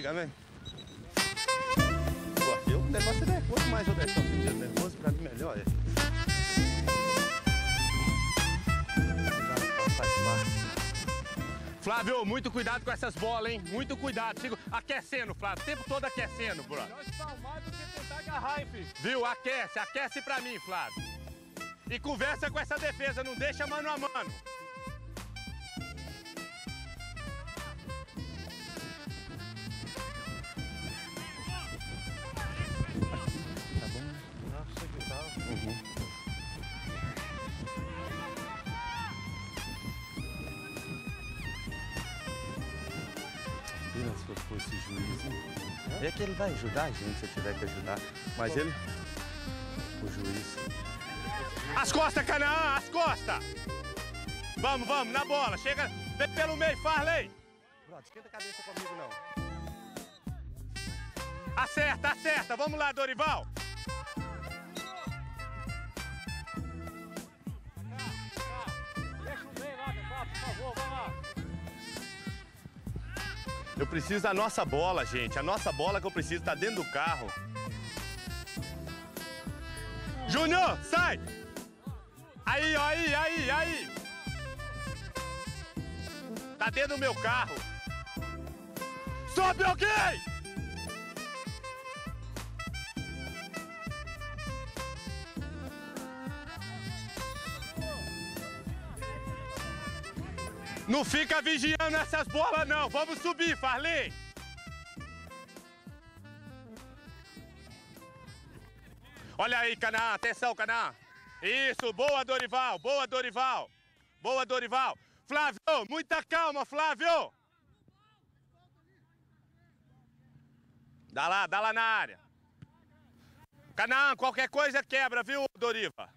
Amém. Pô, aqui o negócio é quanto mais eu deixar o sentido nervoso, pra mim melhor é. Flávio, muito cuidado com essas bolas, hein? Muito cuidado. Sigo aquecendo, Flávio. O tempo todo aquecendo, bro. Nós espalmar do que tentar agarrar, hein, filho? Viu? Aquece, aquece pra mim, Flávio. E conversa com essa defesa, não deixa mano a mano. É que ele vai ajudar a gente se tiver que ajudar. Mas ele. O juiz. As costas, Canaã! As costas! Vamos, vamos, na bola. Chega. Vem pelo meio, Farley! Brother, esquenta a cabeça comigo, não. Acerta, acerta! Vamos lá, Dorival! Eu preciso da nossa bola, gente. A nossa bola que eu preciso tá dentro do carro. Júnior, sai! Aí, aí, aí, aí! Tá dentro do meu carro. Sobe, ok! Não fica vigiando essas bolas, não. Vamos subir, Farley. Olha aí, Canaã. Atenção, Canaã. Isso, boa, Dorival. Boa, Dorival. Boa, Dorival. Flávio, muita calma, Flávio. Dá lá, dá lá na área. Canaã, qualquer coisa quebra, viu, Doriva?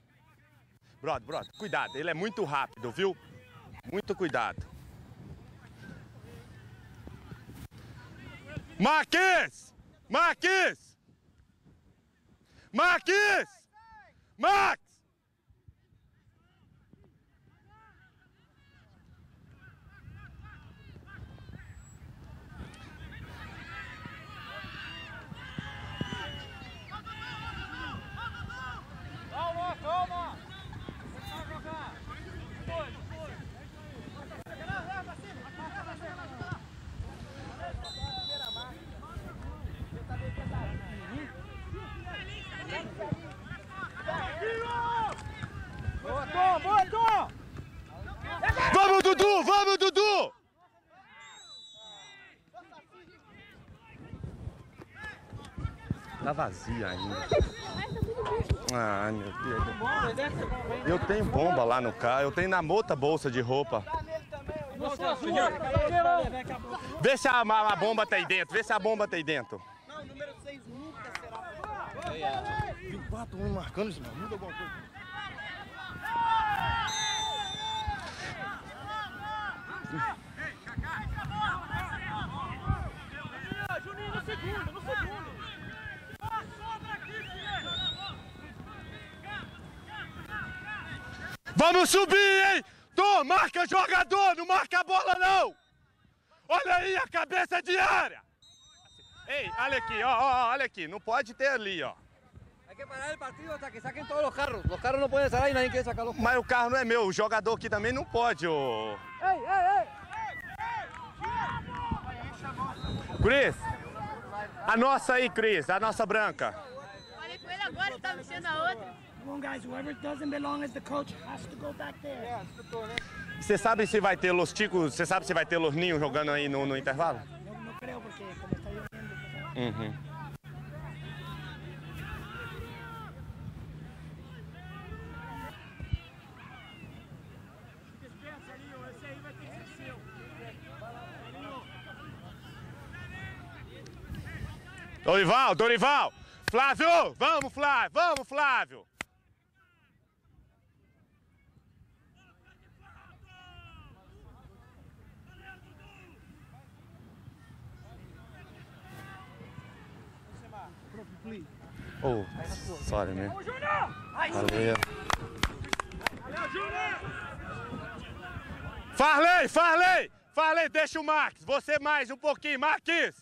Brother, brother, cuidado. Ele é muito rápido, viu? Muito cuidado. Marques! Marques! Marques! Max! Calma, calma! Deixa eu jogar. Foi, foi. Boa, Tom, boa, Tom! Vamos, Dudu! Vamos, Dudu! Tá vazia ainda. Ai, meu Deus. Eu tenho bomba lá no carro, eu tenho na outra bolsa de roupa. Vê se a, a bomba tá aí dentro, vê se a bomba tá aí dentro. Não, o número 6 nunca será. Viu quatro um marcando isso, mano? Muda alguma coisa. Juninho no segundo, no segundo! Vamos subir, hein? Tô, marca jogador, não marca a bola não! Olha aí a cabeça de área! Ei, olha aqui, ó, ó, olha aqui, não pode ter ali, ó. Hay que parar el partido hasta que saquen todos los carros. Los carros no pueden estar ahí, nadie quiere sacarlos. Mas o carro não é meu, o jogador aqui também não pode, ô. ¡Ey, ey, ey! Cris, a nossa aí, Cris, a nossa branca. Falei com ele agora, ele tá mexendo a outra. Come guys. Coach. Você sabe se vai ter los ticos, você sabe se vai ter los ninhos jogando aí no, no intervalo? No creo porque como Uhum. Dorival, Dorival! Flávio! Vamos, Flávio! Vamos, Flávio! Oh, sorry, man. Valeu. Farley, Farley! Farley, deixa o Max. Você mais um pouquinho, Marquinhos.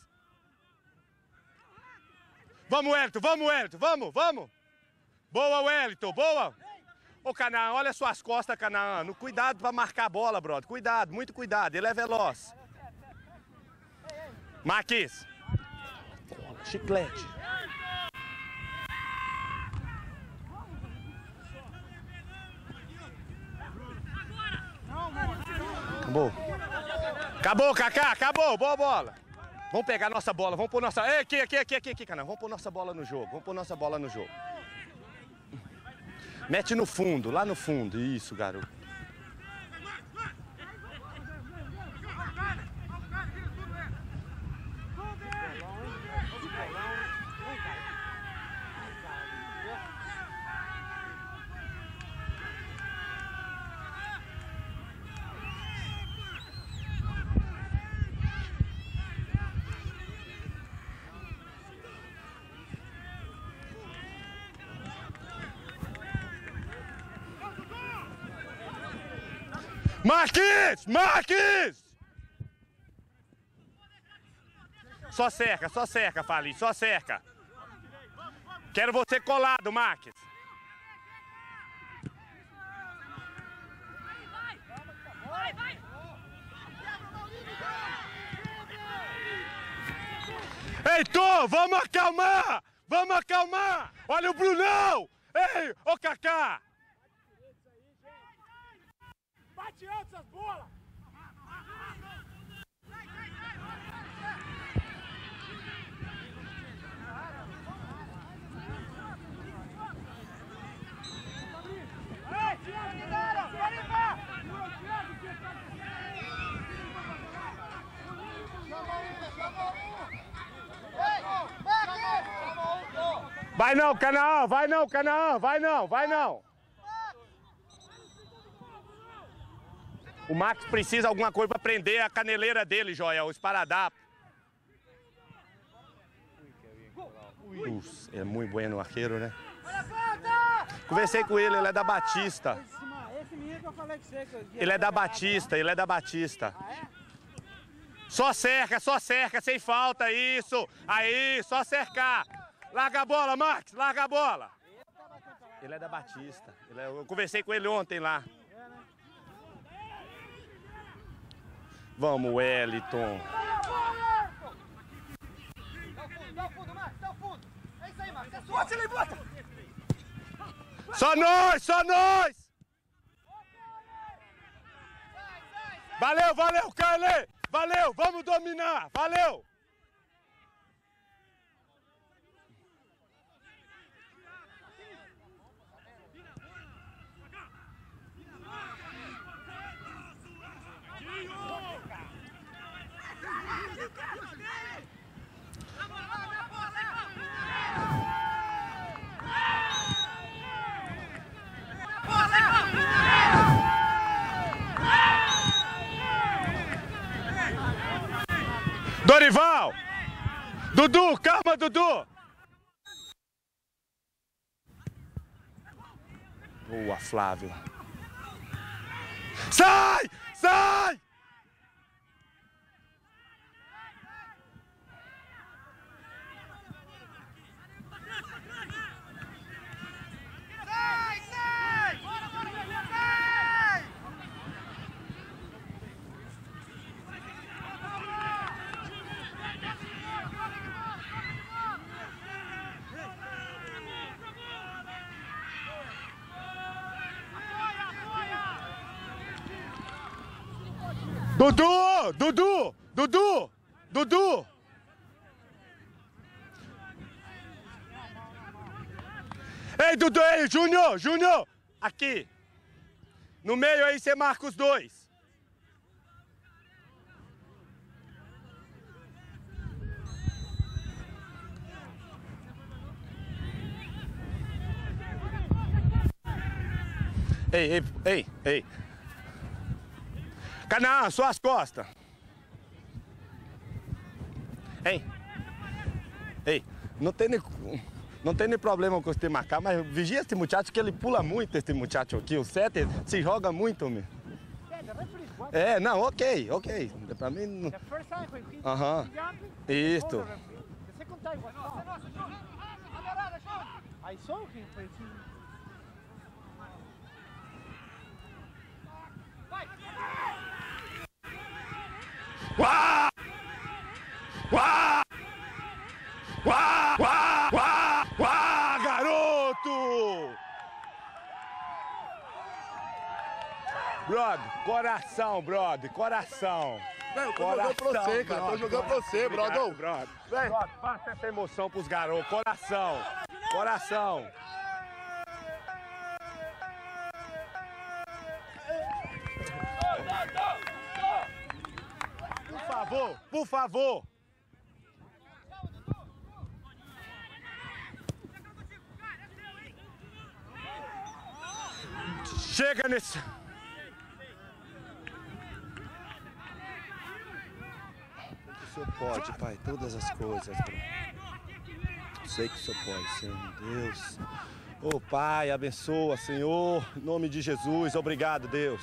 Vamos, Wellington, vamos, Wellington, vamos, vamos. Boa, Wellington, boa. Ô, Canaã, olha suas costas, Canaã. Cuidado pra marcar a bola, brother. Cuidado, muito cuidado. Ele é veloz. Marquinhos. Chiclete. Acabou. Acabou, Kaká, acabou. Boa bola. Vamos pegar nossa bola, vamos pôr nossa. Ei, aqui, aqui, aqui, aqui, aqui, cara. Vamos pôr nossa bola no jogo. Vamos pôr nossa bola no jogo. Mete no fundo, lá no fundo. Isso, garoto. Marquinhos! Marquinhos! Só cerca, só cerca, Fali, só cerca. Quero você colado, Marques. Heitor, vamos acalmar! Vamos acalmar! Olha o Brunão! Ei, ô Kaká! Bate antes as bolas! Vai não, Canaã, vai não, Canaã, vai não, vai não. O Max precisa de alguma coisa para prender a caneleira dele, Joel, o esparadrapo. Uf, é muito bueno o arqueiro, né? Conversei com ele, ele é da Batista. Esse menino que eu falei que você. que eu ia Ele é da Batista, ele é da Batista. Ah, é? Só cerca, só cerca, sem falta, isso. Aí, só cercar. Larga a bola, Max, larga a bola. Ele é da Batista. Ele é- eu conversei com ele ontem lá. Vamos, Wellington. Dá o fundo, Marcos, dá o fundo. É isso aí, Marcos. É sua. Bota ele, bota. Só nós, só nós! Valeu, valeu, Carle! Valeu, vamos dominar! Valeu! Dudu, calma, Dudu! Boa, Flávio. Sai! Sai! Dudu! Dudu! Dudu! Dudu! Ei, Dudu, ei, Júnior! Júnior! Aqui! No meio aí você marca os dois. Ei, ei, ei, ei. Canaã, suas costas. Ei. Ei, não tem nem. Não tem nem problema com você marcar, mas vigia esse muchacho que ele pula muito, esse muchacho aqui. O sete se joga muito, meu. É, não, ok, ok. Pra mim, não... He Aham. jumped, Isto. told the referee. The Uá! Uá! Uá! Uá! Uá! Uá! Garoto! Brother, coração, brother, coração. Eu tô jogando pra você, cara. Tô jogando pra você, brother. Brother. Brother, passa essa emoção pros garotos. Coração, coração. Por favor, por favor. Chega nesse. O Senhor pode, Pai, todas as coisas. Sei que o Senhor pode, Senhor Deus. Ô Pai, abençoa, Senhor, em nome de Jesus. Obrigado, Deus.